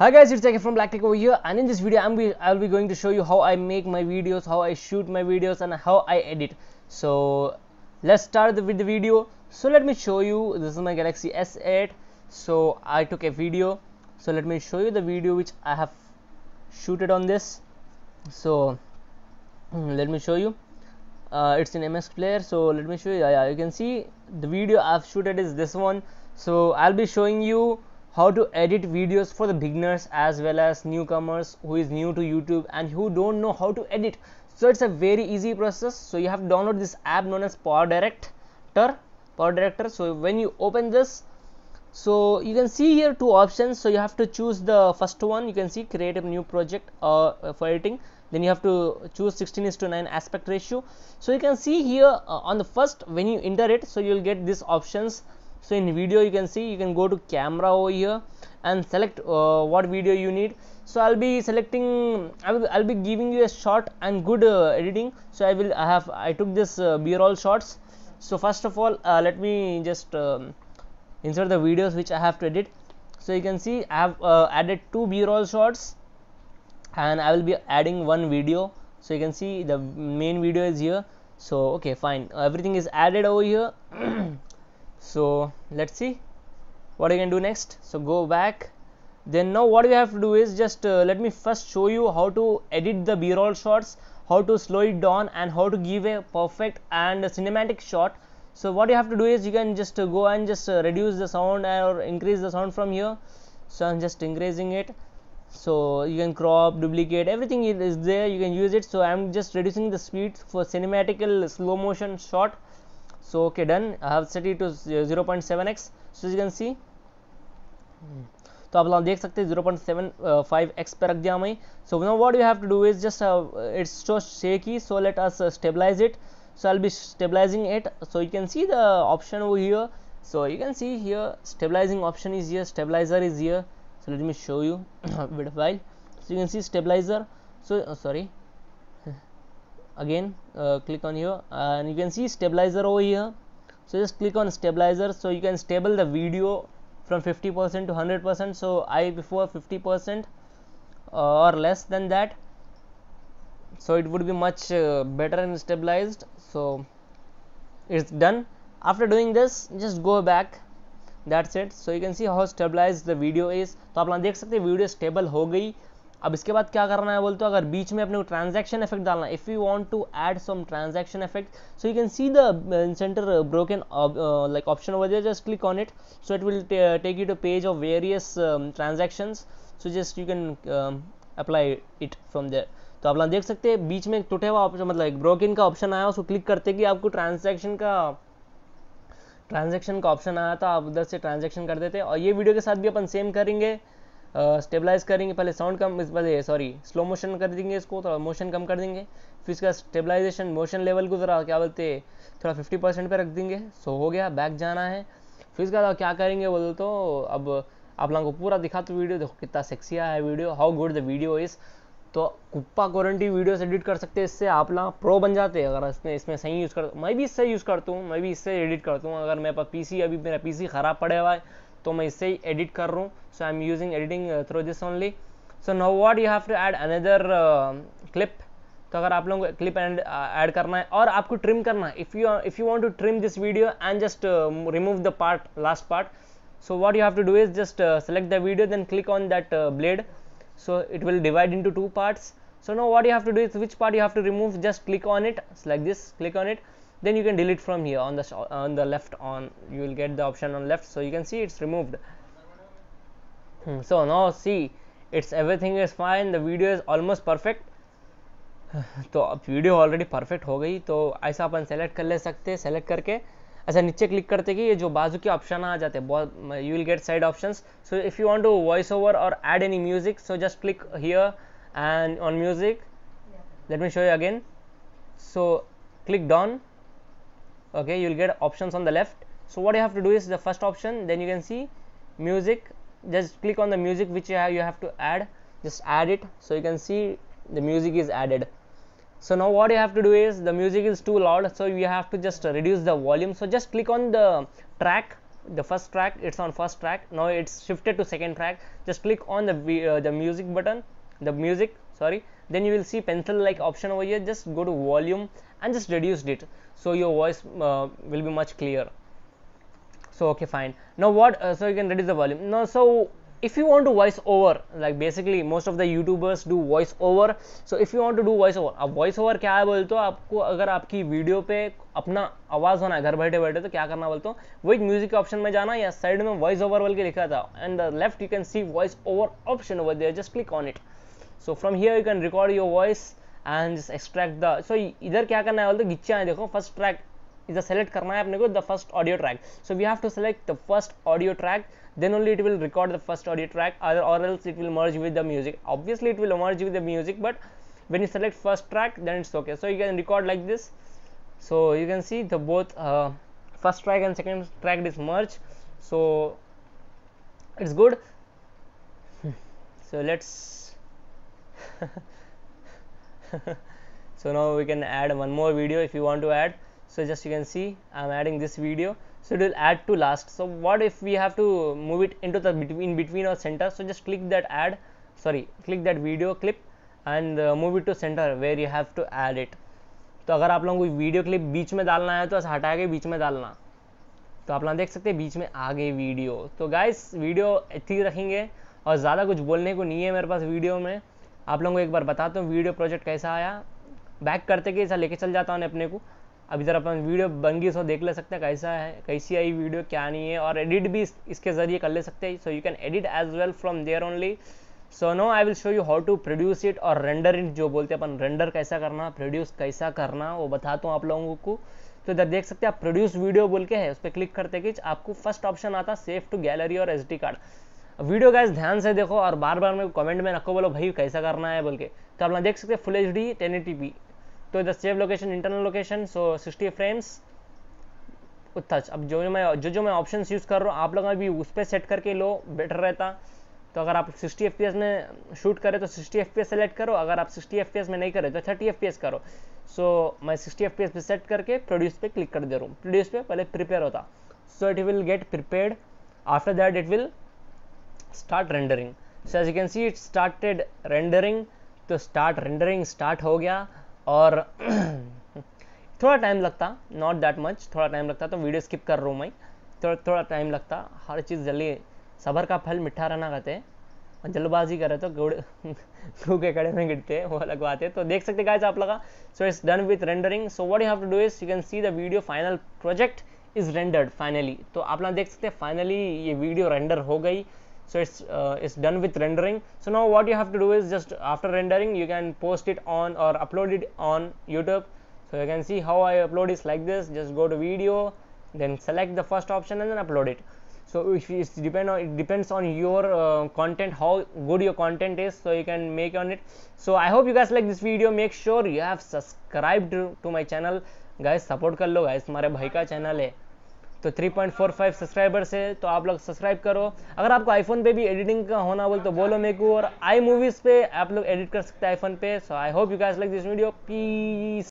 Hi guys, it's Ake from Black Tech over here and in this video I'm be, I'll be going to show you how I make my videos, how I shoot my videos and how I edit. So let's start the, with the video. So let me show you, this is my Galaxy S8. So I took a video. So let me show you the video which I have shooted on this. So hmm, let me show you. Uh, it's in MS Player. So let me show you. Yeah, yeah, you can see the video I've shooted is this one. So I'll be showing you how to edit videos for the beginners as well as newcomers who is new to youtube and who don't know how to edit. So it's a very easy process. So you have to download this app known as power director so when you open this so you can see here two options. So you have to choose the first one. You can see create a new project uh, for editing. Then you have to choose 16 is to 9 aspect ratio. So you can see here uh, on the first when you enter it so you'll get these options so in video you can see you can go to camera over here and select uh, what video you need. So i'll be selecting I will, i'll be giving you a short and good uh, editing. So i will i have i took this uh, b-roll shots. So first of all uh, let me just um, insert the videos which i have to edit. So you can see i have uh, added two b-roll shots and i will be adding one video. So you can see the main video is here. So okay fine. Everything is added over here so let's see what you can do next. So go back. Then now what we have to do is just uh, let me first show you how to edit the b-roll shots how to slow it down and how to give a perfect and a cinematic shot. So what you have to do is you can just uh, go and just uh, reduce the sound or increase the sound from here. So i'm just increasing it. So you can crop duplicate everything is there. You can use it. So i'm just reducing the speed for cinematical slow motion shot so okay done i have set it to 0.7x so you can see तो आप लोग देख सकते हैं 0.75 x पे रख दिया हमें so now what you have to do is just uh, it's so shaky so let us uh, stabilize it so i'll be stabilizing it so you can see the option over here so you can see here stabilizing option is here stabilizer is here so let me show you a bit while so you can see stabilizer so uh, sorry again uh, click on here and you can see stabilizer over here so just click on stabilizer so you can stable the video from 50% to 100% so I prefer 50% uh, or less than that so it would be much uh, better and stabilized so it's done after doing this just go back that's it so you can see how stabilized the video is तो आप लोग देख सकते हैं video stable हो गई अब इसके बाद क्या करना है बोलते हो, अगर बीच में अपने ट्रांजैक्शन इफ़ेक्ट डालना if you want to add some transaction effect so you can see the centre broken like option over there just click on it so it will take you to page of various transactions so just you can apply it from there तो आप लोग देख सकते हैं, बीच में एक टूटे हुआ ऑप्शन मतलब एक ब्रोकन का ऑप्शन आया, उसको क्लिक करते कि आपको ट्रांजैक्शन का ट्रांजैक्शन का ऑप्शन आया था, आप उधर से ट्रांजैक्शन कर देते। और ये वीडियो के साथ भी अपन सेम करेंगे। स्टेबलाइज करेंगे, पहले साउंड कम पहले सॉरी स्लो मोशन कर देंगे इसको, थोड़ा मोशन कम कर देंगे, फिर इसका स्टेबलाइजेशन मोशन लेवल को ज़रा, क्या बोलते, थोड़ा 50 परसेंट पे रख देंगे सो हो गया बैक जाना है। फिर इसके क्या करेंगे बोलो तो अब आप लोगों को पूरा दिखा तो वीडियो देखो कितना सेक्सी है video how good the video is तो कुप्पा क्वारंटी वीडियोस एडिट कर सकते हैं इससे, आप लोग प्रो बन जाते हैं, अगर इसमें इसमें सही यूज़ कर, मैं भी इससे यूज़ करता हूँ, मैं भी इससे एडिट करता हूँ, अगर मेरे पास पीसी अभी मेरा पीसी ख़राब पड़े हुआ है तो मैं इससे ही एडिट कर रहा हूँ। So I am using editing through this only so now what you have to add another clip तो अगर आप लोगों को क्लिप ऐड करना है और आपको ट्रिम करना है if you if you want to trim this video and just remove the part last part so what you have to do is just select the video then click on that blade so it will divide into two parts so now what you have to do is which part you have to remove just click on it like this click on it then you can delete from here on the on the left on you will get the option on left so you can see it's removed hmm. so now see it's everything is fine the video is almost perfect तो अब video already perfect हो गई तो ऐसा अपन select कर ले सकते हैं सेलेक्ट करके ऐसा नीचे क्लिक करते कि ये जो बाजू के ऑप्शन आ जाते हैं बहुत you will get side option so if you want to voice over और add any music so just click here and on music let me show you again so click down okay you'll get options on the left. So what you have to do is the first option then you can see music. Just click on the music which you have, you have to add. Just add it. So you can see the music is added. So now what you have to do is the music is too loud. So you have to just reduce the volume. So just click on the track the first track. It's on first track. Now it's shifted to second track. Just click on the uh, the music button the music sorry then you will see pencil like option over here just go to volume and just reduce it so your voice uh, will be much clear so okay fine now what uh, so you can reduce the volume now so if you want to voice over like basically most of the youtubers do voice over so if you want to do voice over अब voice over क्या है बोलते हो आपको अगर आपकी video पे अपना आवाज़ होना है घर बैठे बैठे तो क्या करना हो वही म्यूज़िक के ऑप्शन में जाना या साइड में वॉइस ओवर बोल के लिखा था and left you can see voice over option over there just click on it so from here you can record your voice and just extract the so इधर क्या करना है बोलते गिच्चा है देखो फर्स्ट ट्रैक इधर सेलेक्ट करना है अपने को the first audio track so we have to select the first audio track then only it will record the first audio track or, or else it will merge with the music obviously it will merge with the music but when you select first track then it's okay so you can record like this so you can see the both uh, first track and second track is merged so it's good so let's so now we can add one more video if you want to add so just you can see i'm adding this video so it will add to last so what if we have to move it into the between between or center so just click that add sorry click that video clip and uh, move it to center where you have to add it तो अगर आप लोगों को video clip बीच में डालना है तो ऐसा हटा के बीच में डालना तो आप लोग देख सकते हैं बीच में आ गई वीडियो तो गाइस वीडियो ठीक रखेंगे और ज़्यादा कुछ बोलने को नहीं है मेरे पास वीडियो में आप लोगों को एक बार बताता हूँ, वीडियो प्रोजेक्ट कैसा आया। बैक करते कि ऐसा लेके चल जाता हूँ अपने को। अब इधर अपन वीडियो बंगी सो देख ले सकते हैं कैसा है, कैसी आई वीडियो, क्या नहीं है। और एडिट भी इसके ज़रिए कर ले सकते हैं। So you can edit as well from there only so now I will show you how to produce it और रेंडर इट जो बोलते हैं अपन रेंडर कैसा करना प्रोड्यूस कैसा करना, वो बताता हूँ आप लोगों को। तो इधर देख सकते हैं, आप प्रोड्यूस वीडियो बोल के है, उस पर क्लिक करते कि आपको फ़र्स्ट ऑप्शन आता सेव टू गैलरी और एसडी कार्ड वीडियो गाइस ध्यान से देखो और बार बार मेरे कमेंट में रखो बोलो भाई कैसा करना है? बोल के। तो आप देख सकते हैं फुल एच डी टेन तो the save location internal location so 60 frames touch अब जो मैं जो जो मैं ऑप्शन यूज़ कर रहा हूँ आप लोग भी उस पर सेट करके लो बेटर रहता। तो अगर आप 60 एफ़ में शूट करें तो 60 एफ़ सेलेक्ट करो। अगर आप 60 एफ़ में नहीं करें तो 30 एफ़ करो। सो so, मैं 60 एफ़ पे सेट करके प्रोड्यूस पे क्लिक कर दे रहा हूँ। प्रोड्यूस पे पहले प्रिपेयर होता। So it will get prepared after that it will start rendering so as you can see it started rendering तो स्टार्ट रेंडरिंग स्टार्ट हो गया और थोड़ा टाइम लगता नॉट दैट मच थोड़ा टाइम लगता तो वीडियो स्किप कर रहा हूँ मैं। थोड़ा थोड़ा टाइम लगता। हर चीज़ जल्दी, सबर का फल मिठा रहना कहते हैं। और जल्दबाजी करे तो गुड़ के कड़े में गिरते हैं, वो अलग बात है। तो देख सकते गाइस आप लगा so it's done with rendering so what you have to do is you can see the video final project is rendered finally तो आप लोग देख सकते हैं फाइनली ये वीडियो रेंडर हो गई। so it's uh, it's done with rendering so now what you have to do is just after rendering you can post it on or upload it on youtube so you can see how i upload is like this just go to video then select the first option and then upload it so if it depend on it depends on your uh, content how good your content is so you can make on it so i hope you guys like this video make sure you have subscribed to, to my channel guys support कर लो guys हमारे भाई का channel है तो 3.45 subscribers है तो आप लोग सब्सक्राइब करो। अगर आपको आईफोन पे भी एडिटिंग का होना बोल तो बोलो मेरे को। और आई मूवीज़ पे आप लोग एडिट कर सकते हैं आईफोन पे। So I hope you guys like this video peace